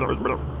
Blah, blah, blah.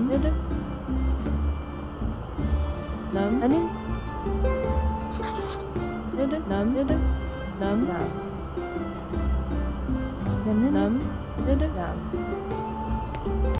Num Num, any? num num, num, num. Num, num, num.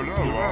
Hello, hello,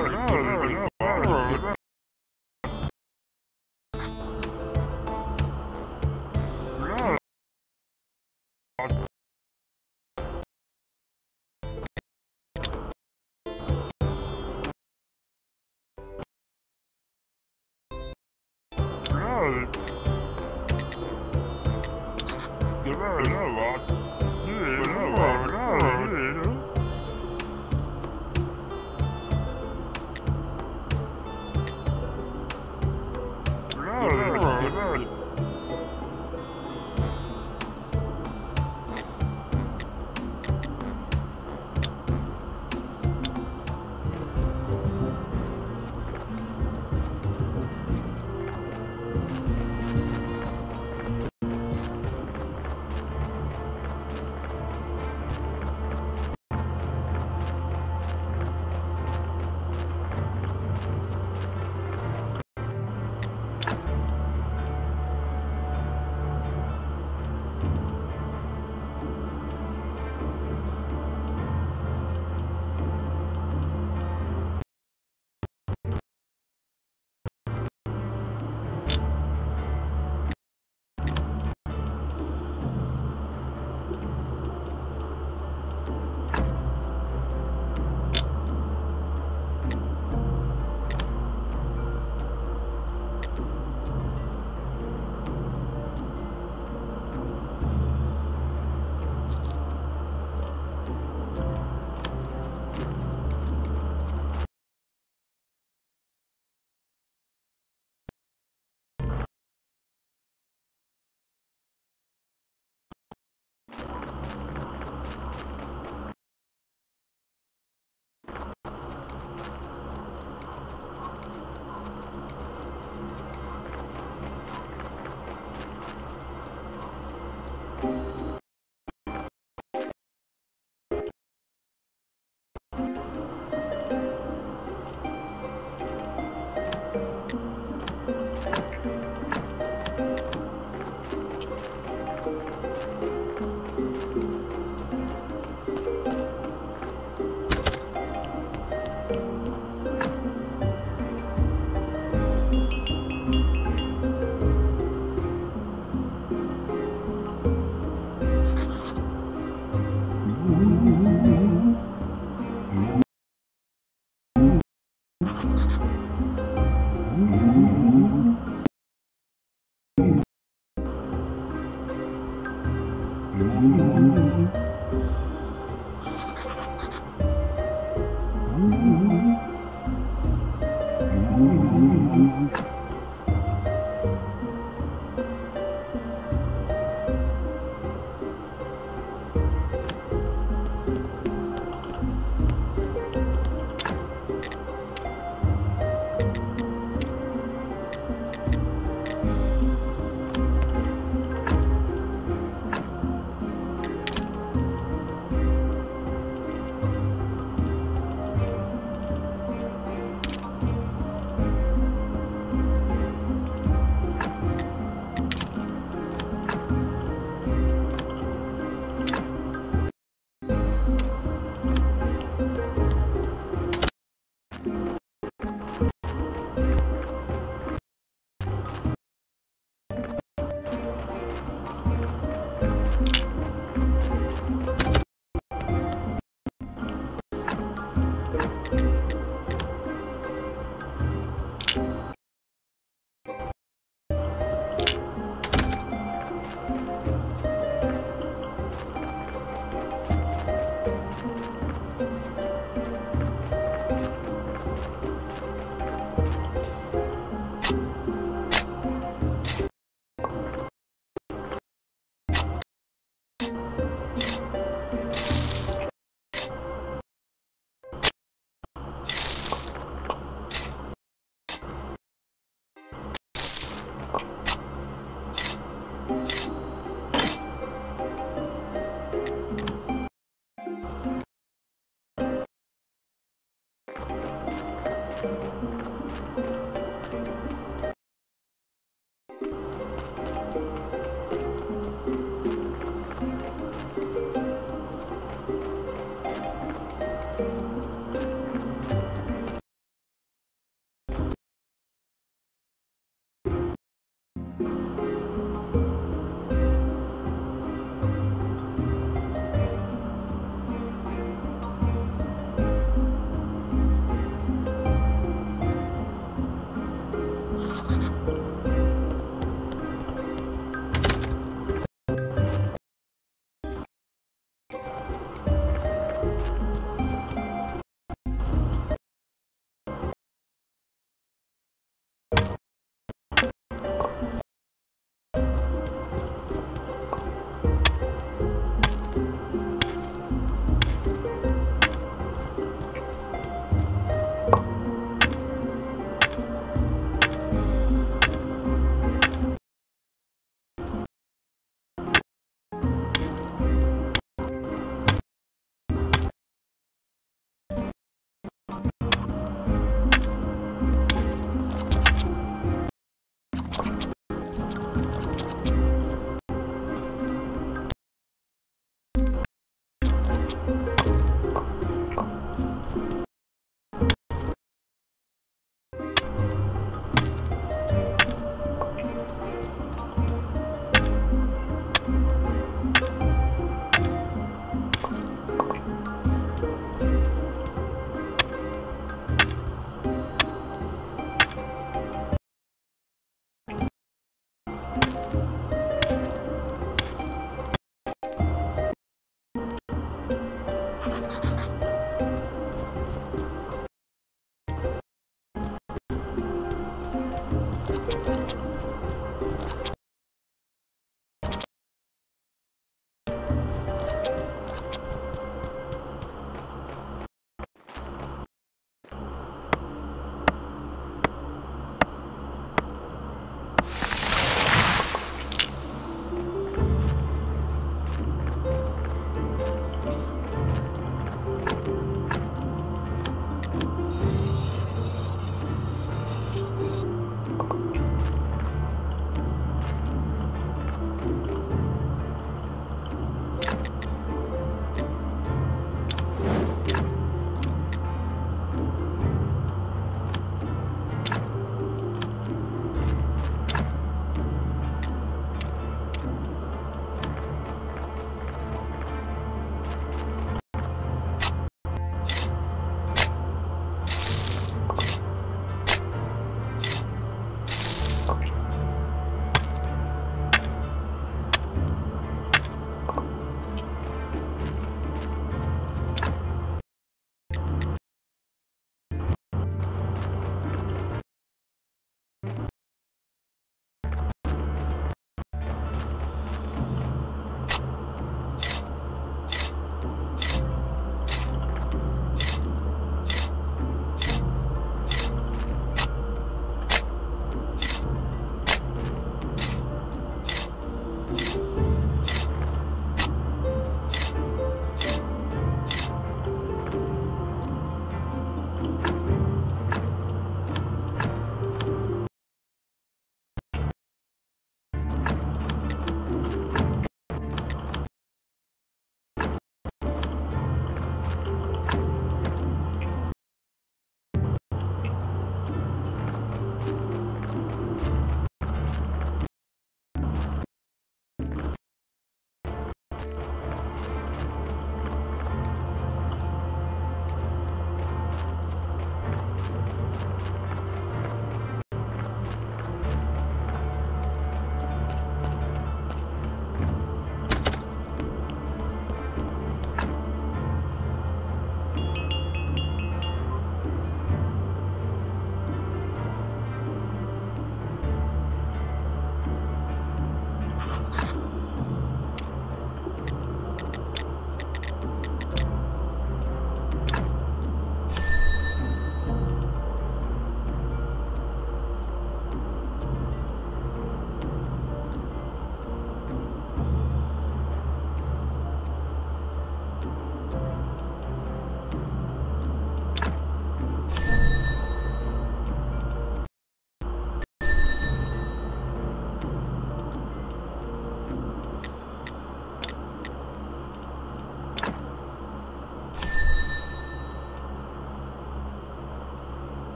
Thank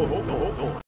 oh, oh, oh, oh. oh.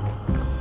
you